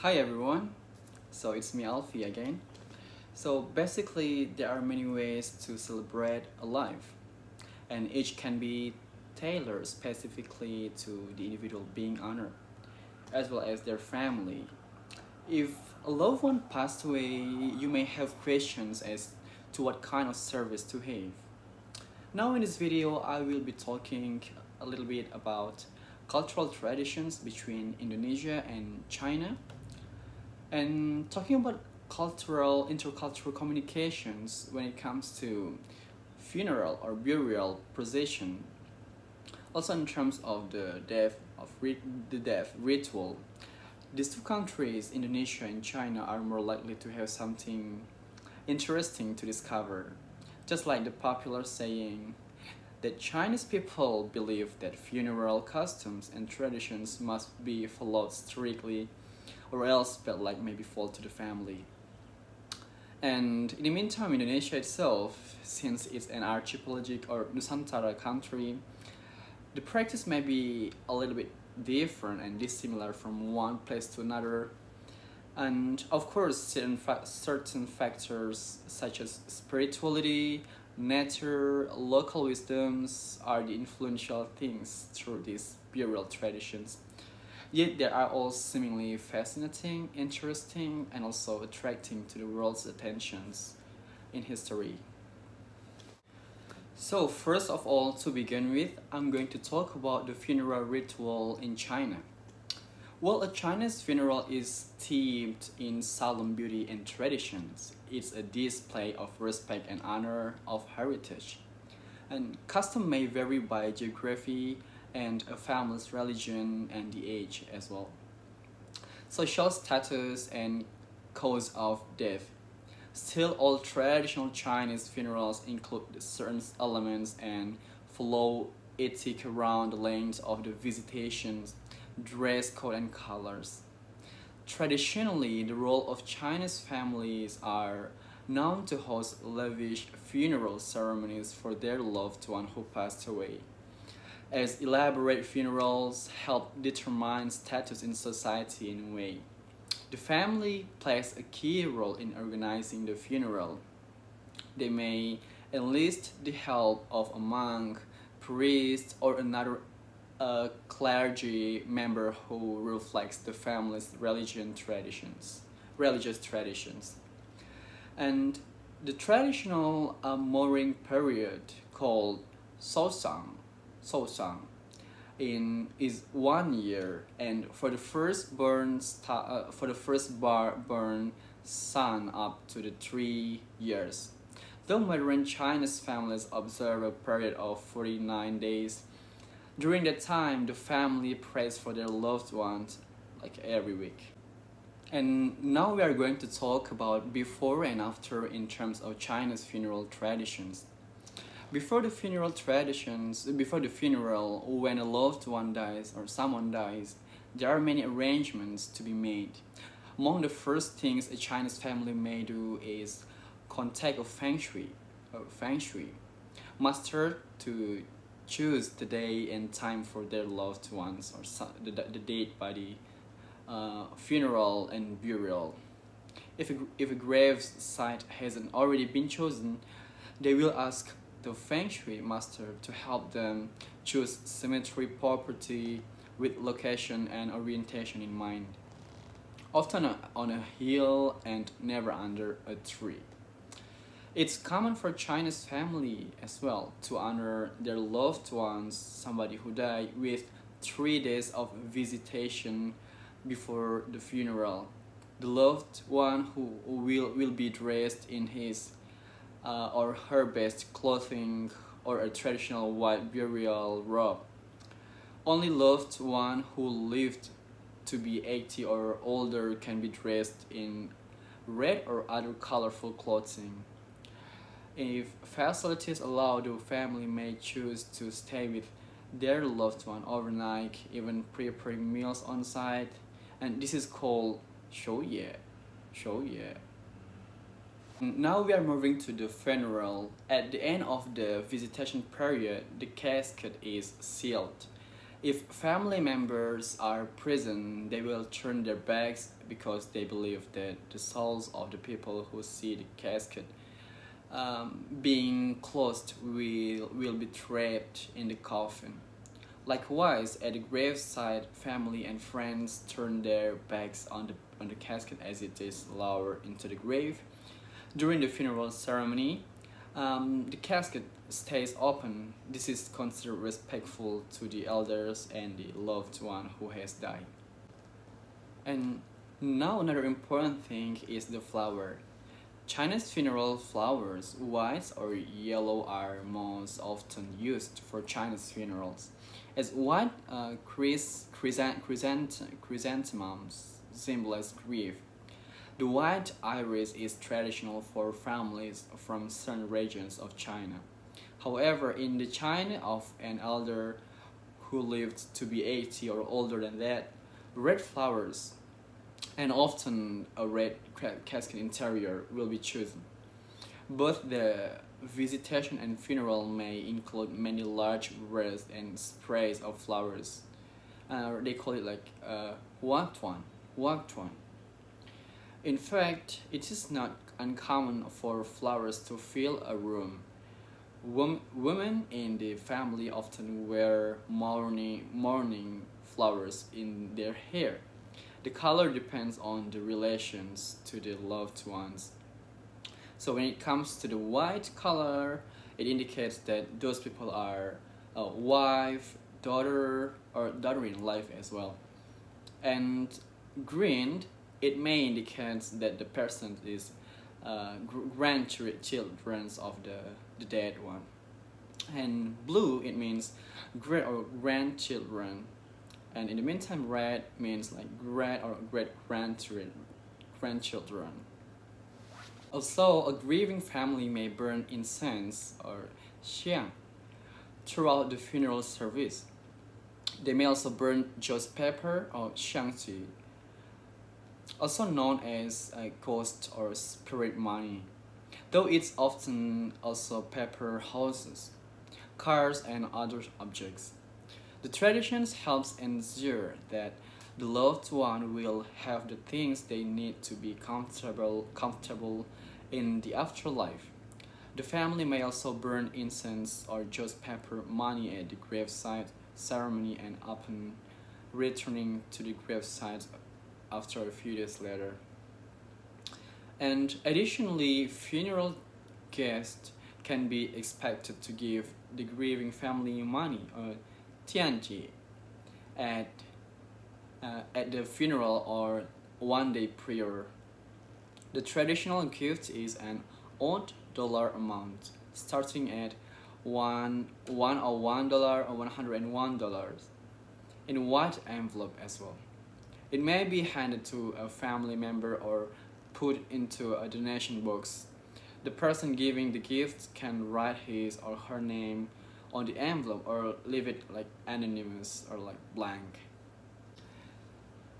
Hi everyone, so it's me Alfie again. So basically there are many ways to celebrate a life and each can be tailored specifically to the individual being honored as well as their family. If a loved one passed away, you may have questions as to what kind of service to have. Now in this video I will be talking a little bit about cultural traditions between Indonesia and China and talking about cultural intercultural communications when it comes to funeral or burial procession also in terms of the death of the death ritual these two countries Indonesia and China are more likely to have something interesting to discover. Just like the popular saying that Chinese people believe that funeral customs and traditions must be followed strictly or else bad like maybe fall to the family. And in the meantime, Indonesia itself, since it's an archipelagic or Nusantara country, the practice may be a little bit different and dissimilar from one place to another. And of course, certain, fa certain factors such as spirituality, nature, local wisdoms are the influential things through these burial traditions. Yet they are all seemingly fascinating, interesting, and also attracting to the world's attentions in history. So first of all, to begin with, I'm going to talk about the funeral ritual in China. Well, a Chinese funeral is steeped in solemn beauty and traditions. It's a display of respect and honor of heritage. And custom may vary by geography, and a family's religion and the age as well. Social status and cause of death. Still, all traditional Chinese funerals include certain elements and follow ethic around the length of the visitations, dress code and colors. Traditionally, the role of Chinese families are known to host lavish funeral ceremonies for their loved one who passed away as elaborate funerals help determine status in society in a way. The family plays a key role in organizing the funeral. They may enlist the help of a monk, priest, or another uh, clergy member who reflects the family's religion traditions, religious traditions. And the traditional uh, mourning period called Saosang Saosang in is one year and for the first burn uh, for the first bar burn son up to the three years. Though modern Chinese families observe a period of 49 days, during that time the family prays for their loved ones like every week. And now we are going to talk about before and after in terms of China's funeral traditions. Before the funeral traditions, before the funeral, when a loved one dies or someone dies, there are many arrangements to be made. Among the first things a Chinese family may do is contact a feng shui, a feng shui master to choose the day and time for their loved ones or the, the date by the uh, funeral and burial. If a, if a grave site hasn't already been chosen, they will ask the Feng Shui master to help them choose cemetery property with location and orientation in mind. Often on a hill and never under a tree. It's common for Chinese family as well to honor their loved ones, somebody who died, with three days of visitation before the funeral. The loved one who will, will be dressed in his uh, or her best clothing or a traditional white burial robe. Only loved one who lived to be 80 or older can be dressed in red or other colorful clothing. If facilities allow, the family may choose to stay with their loved one overnight, even preparing meals on site, and this is called 守夜,守夜. Now we are moving to the funeral. At the end of the visitation period, the casket is sealed. If family members are present, they will turn their backs because they believe that the souls of the people who see the casket um, being closed will, will be trapped in the coffin. Likewise, at the graveside, family and friends turn their backs on the, on the casket as it is lowered into the grave. During the funeral ceremony, um, the casket stays open. This is considered respectful to the elders and the loved one who has died. And now another important thing is the flower. China's funeral flowers, white or yellow, are most often used for China's funerals as white uh, chrysanthemums symbolize grief. The white iris is traditional for families from certain regions of China. However, in the China of an elder who lived to be 80 or older than that, red flowers and often a red casket interior will be chosen. Both the Visitation and funeral may include many large wreaths and sprays of flowers. Uh, they call it like uh, huatuan, huatuan. In fact, it is not uncommon for flowers to fill a room. Wom women in the family often wear mourning, mourning flowers in their hair. The color depends on the relations to the loved ones so when it comes to the white color, it indicates that those people are a wife, daughter, or daughter-in-life as well. And green, it may indicate that the person is uh, grandchildren of the, the dead one. And blue, it means great or grandchildren. And in the meantime, red means like great or great grandchildren. Also, a grieving family may burn incense or xiang throughout the funeral service. They may also burn just pepper or xiangqi, also known as a ghost or spirit money, though it's often also pepper houses, cars, and other objects. The traditions helps ensure that the loved one will have the things they need to be comfortable, comfortable in the afterlife. The family may also burn incense or just pepper money at the graveside ceremony and upon returning to the gravesite after a few days later. And additionally, funeral guests can be expected to give the grieving family money or tianji at, uh, at the funeral or one day prior the traditional gift is an odd dollar amount, starting at one, one or one dollar or one hundred and one dollars, in white envelope as well. It may be handed to a family member or put into a donation box. The person giving the gift can write his or her name on the envelope or leave it like anonymous or like blank.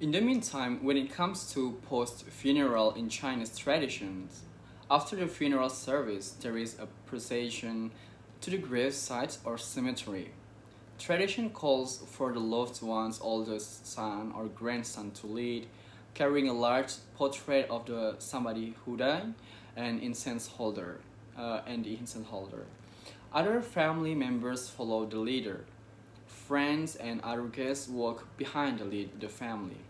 In the meantime, when it comes to post-funeral in Chinese traditions, after the funeral service, there is a procession to the grave site or cemetery. Tradition calls for the loved one's oldest son or grandson to lead, carrying a large portrait of the somebody who died and incense holder uh, and the incense holder. Other family members follow the leader. Friends and other guests walk behind the lead, the family.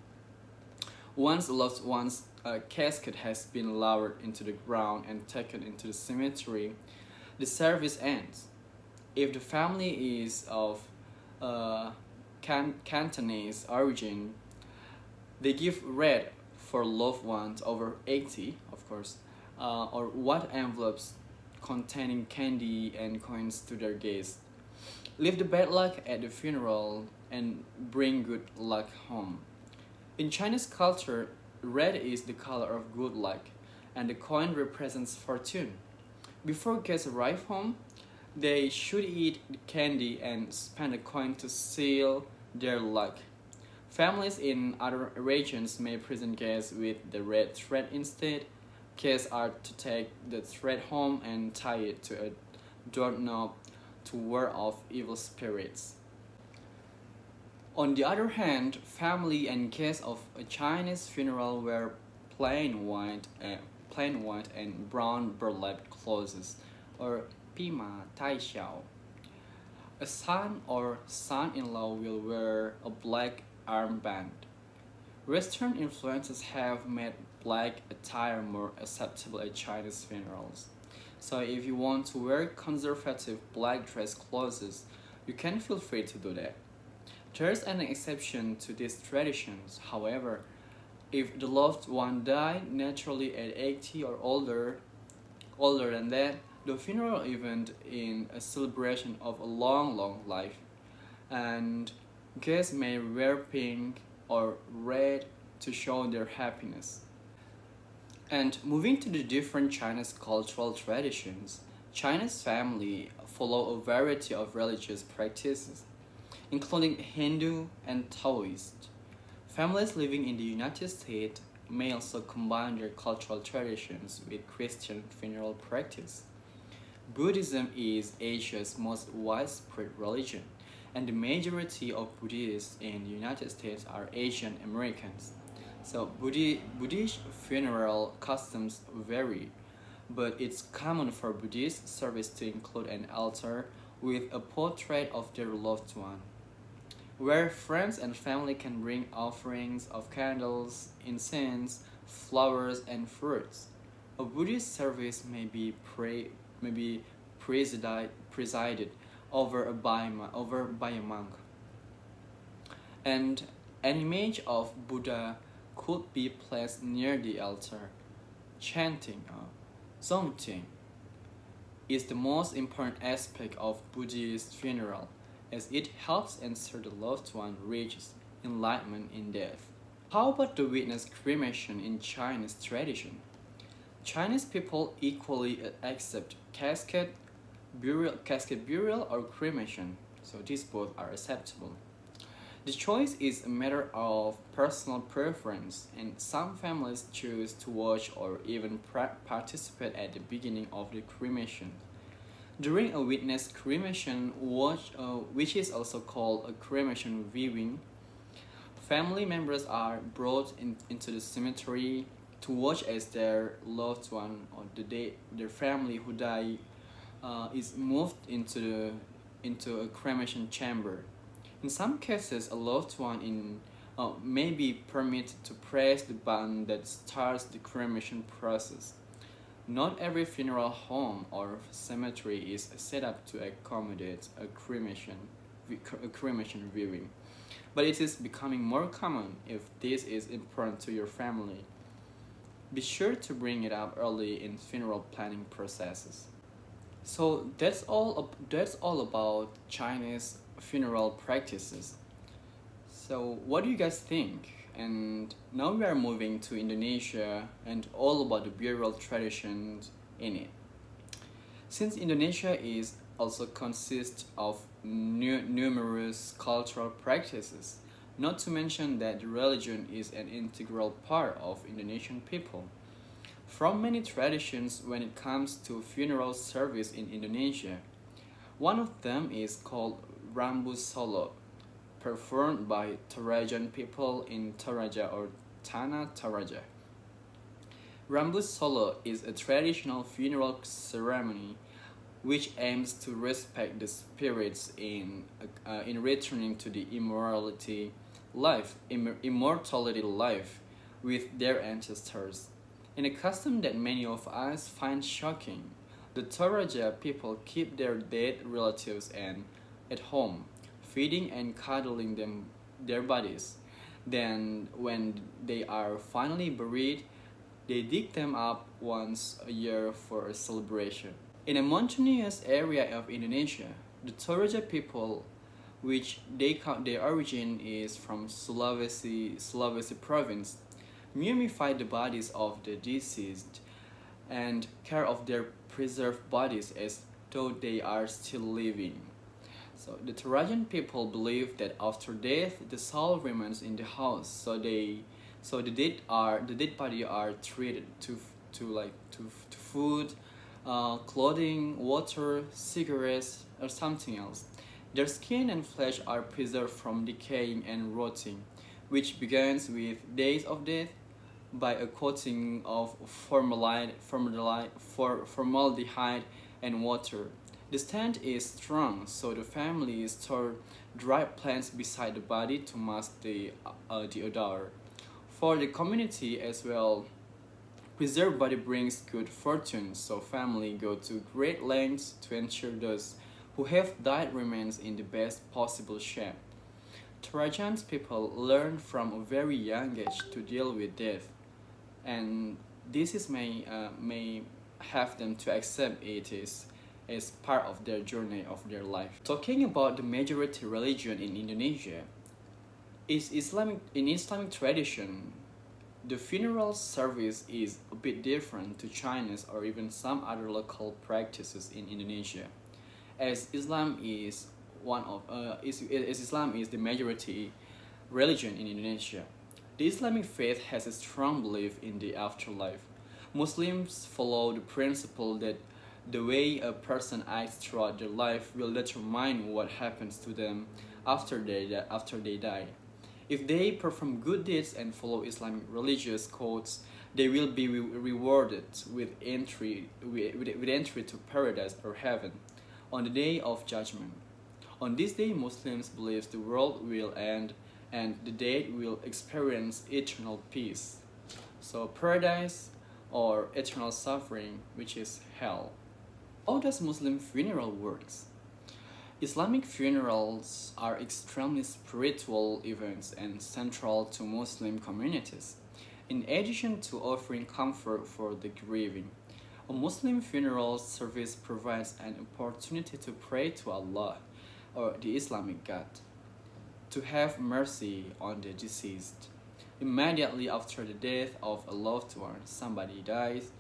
Once the loved one's uh, casket has been lowered into the ground and taken into the cemetery, the service ends. If the family is of uh, Can Cantonese origin, they give red for loved ones over 80, of course, uh, or white envelopes containing candy and coins to their guests. Leave the bad luck at the funeral and bring good luck home. In Chinese culture, red is the color of good luck, and the coin represents fortune. Before guests arrive home, they should eat candy and spend a coin to seal their luck. Families in other regions may present guests with the red thread instead. Guests are to take the thread home and tie it to a doorknob to ward off evil spirits. On the other hand, family and guests of a Chinese funeral wear plain white, uh, plain white and brown burlap clothes, or tai xiao. A son or son-in-law will wear a black armband. Western influences have made black attire more acceptable at Chinese funerals. So if you want to wear conservative black dress clothes, you can feel free to do that. There's an exception to these traditions, however, if the loved one died naturally at 80 or older, older than that, the funeral event is a celebration of a long, long life, and guests may wear pink or red to show their happiness. And moving to the different Chinese cultural traditions, Chinese family follow a variety of religious practices, including Hindu and Taoist. Families living in the United States may also combine their cultural traditions with Christian funeral practice. Buddhism is Asia's most widespread religion, and the majority of Buddhists in the United States are Asian Americans. So Buddhi Buddhist funeral customs vary, but it's common for Buddhist service to include an altar with a portrait of their loved one, where friends and family can bring offerings of candles, incense, flowers, and fruits. A Buddhist service may be pray may be presided, presided over, a by, over by a monk. And an image of Buddha could be placed near the altar. Chanting, uh, Zongting, is the most important aspect of Buddhist funeral as it helps ensure the loved one reaches enlightenment in death. How about the witness cremation in Chinese tradition? Chinese people equally accept casket burial, casket burial or cremation, so these both are acceptable. The choice is a matter of personal preference, and some families choose to watch or even participate at the beginning of the cremation. During a witness cremation, watch, uh, which is also called a cremation viewing, family members are brought in, into the cemetery to watch as their loved one or the day, their family who died uh, is moved into the, into a cremation chamber. In some cases, a loved one in uh, may be permitted to press the button that starts the cremation process. Not every funeral home or cemetery is set up to accommodate a cremation, a cremation viewing, but it is becoming more common if this is important to your family. Be sure to bring it up early in funeral planning processes. So that's all. That's all about Chinese funeral practices. So what do you guys think? And now we are moving to Indonesia and all about the burial traditions in it. Since Indonesia is also consists of nu numerous cultural practices, not to mention that religion is an integral part of Indonesian people. From many traditions when it comes to funeral service in Indonesia, one of them is called Rambu Solo, performed by Torajan people in Toraja or Tanah Toraja. Rambu Solo is a traditional funeral ceremony which aims to respect the spirits in, uh, in returning to the immortality life, Im immortality life with their ancestors. In a custom that many of us find shocking, the Toraja people keep their dead relatives and at home, feeding and cuddling them their bodies. Then, when they are finally buried, they dig them up once a year for a celebration. In a mountainous area of Indonesia, the Toraja people which they their origin is from Sulawesi, Sulawesi province, mummify the bodies of the deceased and care of their preserved bodies as though they are still living. So the Torajan people believe that after death the soul remains in the house, so they so the dead are the dead body are treated to to like to, to food, uh, clothing, water, cigarettes, or something else Their skin and flesh are preserved from decaying and rotting, which begins with days of death by a coating of formaldehyde, formaldehyde and water. The stand is strong, so the family store dried plants beside the body to mask the, uh, the odor. For the community as well, preserved body brings good fortune, so family go to great lengths to ensure those who have died remains in the best possible shape. Torajan's people learned from a very young age to deal with death, and this is may uh, may have them to accept it is as part of their journey of their life. Talking about the majority religion in Indonesia, is Islamic in Islamic tradition, the funeral service is a bit different to Chinese or even some other local practices in Indonesia, as Islam is one of uh, is, is Islam is the majority religion in Indonesia. The Islamic faith has a strong belief in the afterlife. Muslims follow the principle that the way a person acts throughout their life will determine what happens to them after they, after they die. If they perform good deeds and follow Islamic religious codes, they will be re rewarded with entry, with, with entry to paradise or heaven on the day of judgment. On this day, Muslims believe the world will end and the dead will experience eternal peace. So paradise or eternal suffering, which is hell. How does Muslim funeral works? Islamic funerals are extremely spiritual events and central to Muslim communities. In addition to offering comfort for the grieving, a Muslim funeral service provides an opportunity to pray to Allah or the Islamic God to have mercy on the deceased. Immediately after the death of a loved one, somebody dies,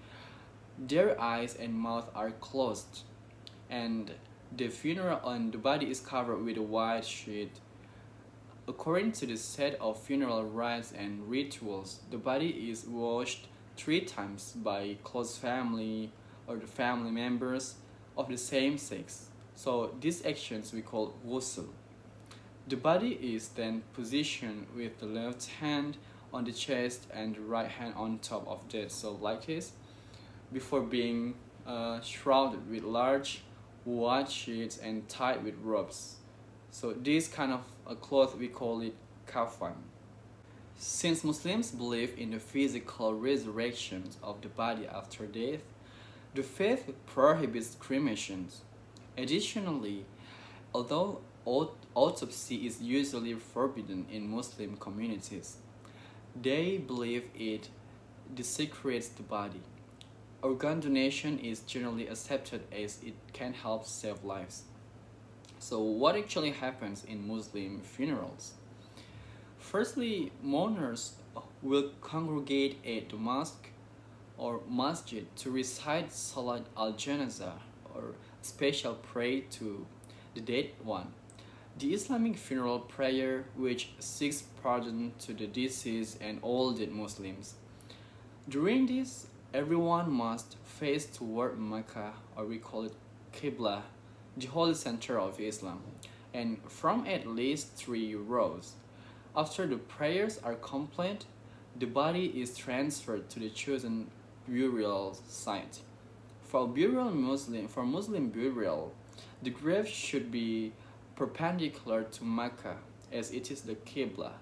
their eyes and mouth are closed, and the funeral and the body is covered with a white sheet. According to the set of funeral rites and rituals, the body is washed three times by close family or the family members of the same sex. So these actions we call ghusl. The body is then positioned with the left hand on the chest and the right hand on top of it. So like this before being uh, shrouded with large white sheets and tied with ropes. So this kind of a cloth we call it kafan. Since Muslims believe in the physical resurrection of the body after death, the faith prohibits cremations. Additionally, although autopsy is usually forbidden in Muslim communities, they believe it desecrates the body. Organ donation is generally accepted as it can help save lives. So what actually happens in Muslim funerals? Firstly, mourners will congregate at the mosque or masjid to recite Salat al-Janazah or special prayer to the dead one. The Islamic funeral prayer which seeks pardon to the deceased and all dead Muslims. During this, Everyone must face toward Mecca, or we call it Qibla, the holy center of Islam, and from at least three rows. After the prayers are complete, the body is transferred to the chosen burial site. For burial Muslim, for Muslim burial, the grave should be perpendicular to Mecca, as it is the Qibla,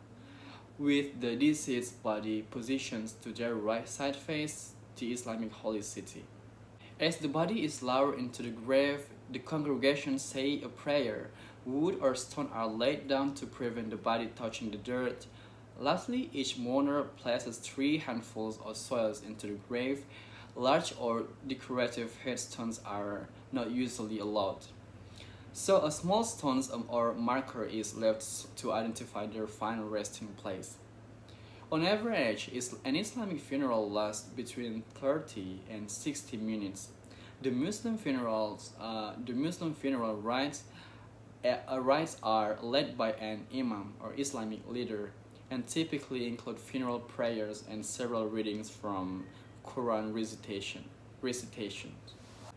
with the deceased body positioned to their right side face the Islamic holy city. As the body is lowered into the grave, the congregation say a prayer. Wood or stone are laid down to prevent the body touching the dirt. Lastly, each mourner places three handfuls of soils into the grave. Large or decorative headstones are not usually allowed. So a small stone or marker is left to identify their final resting place. On average, an Islamic funeral lasts between 30 and 60 minutes. The Muslim funerals, uh, the Muslim funeral rites, rites are led by an imam or Islamic leader and typically include funeral prayers and several readings from Quran recitation, recitations.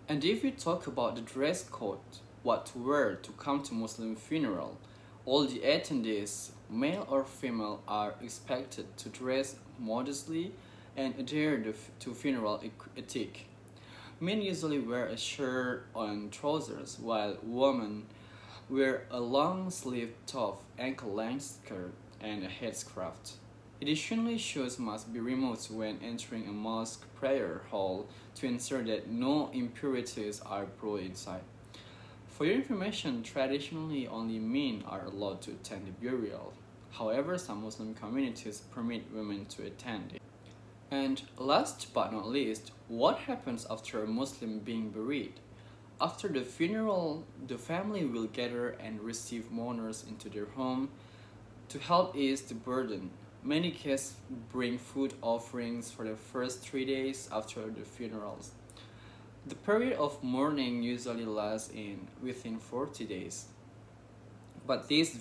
And if we talk about the dress code, what to wear to come to Muslim funeral. All the attendees, male or female, are expected to dress modestly and adhere to funeral etiquette. Men usually wear a shirt and trousers, while women wear a long-sleeved top, ankle-length skirt, and a headscarf. Additionally, shoes must be removed when entering a mosque prayer hall to ensure that no impurities are brought inside. For your information, traditionally only men are allowed to attend the burial. However, some Muslim communities permit women to attend it. And last but not least, what happens after a Muslim being buried? After the funeral, the family will gather and receive mourners into their home to help ease the burden. Many guests bring food offerings for the first three days after the funerals. The period of mourning usually lasts in within 40 days, but this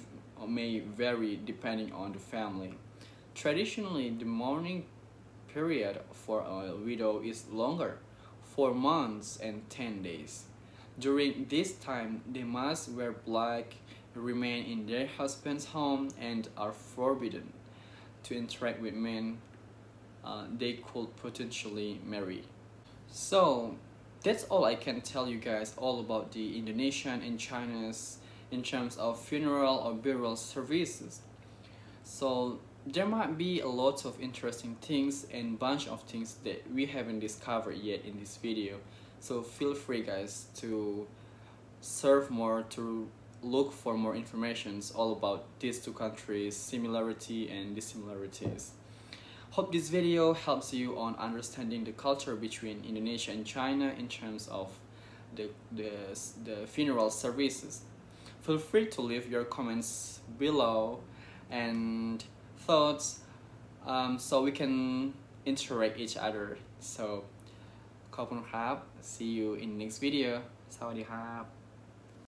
may vary depending on the family. Traditionally, the mourning period for a widow is longer, 4 months and 10 days. During this time, they must wear black, remain in their husband's home, and are forbidden to interact with men uh, they could potentially marry. So, that's all I can tell you guys all about the Indonesian and China's in terms of funeral or burial services. So there might be a lot of interesting things and bunch of things that we haven't discovered yet in this video so feel free guys to serve more to look for more informations all about these two countries similarity and dissimilarities. Hope this video helps you on understanding the culture between Indonesia and China in terms of the, the, the funeral services. Feel free to leave your comments below and thoughts um, so we can interact each other. So ขอบคุณครับ see you in next video สวัสดีครับ